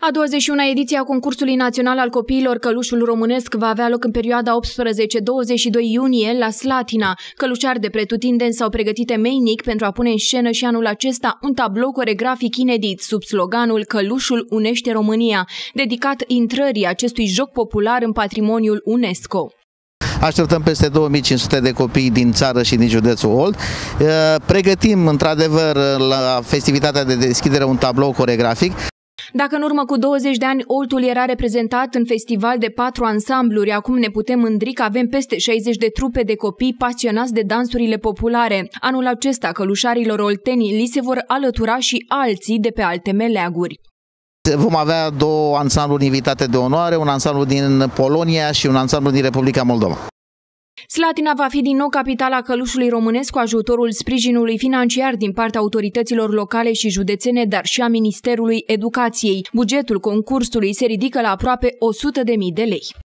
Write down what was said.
A 21-a ediție a concursului național al copiilor Călușul Românesc va avea loc în perioada 18-22 iunie la Slatina. Călușari de pretutindeni s-au pregătit meinic pentru a pune în scenă și anul acesta un tablou coregrafic inedit sub sloganul Călușul unește România, dedicat intrării acestui joc popular în patrimoniul UNESCO. Așteptăm peste 2500 de copii din țară și din județul Olt. Pregătim, într-adevăr, la festivitatea de deschidere un tablou coregrafic. Dacă în urmă cu 20 de ani Oltul era reprezentat în festival de patru ansambluri, acum ne putem mândri că avem peste 60 de trupe de copii pasionați de dansurile populare. Anul acesta, călușarilor olteni li se vor alătura și alții de pe alte meleaguri. Vom avea două ansambluri invitate de onoare, un ansamblu din Polonia și un ansamblu din Republica Moldova. Slatina va fi din nou capitala călușului românesc cu ajutorul sprijinului financiar din partea autorităților locale și județene, dar și a Ministerului Educației. Bugetul concursului se ridică la aproape 100.000 de lei.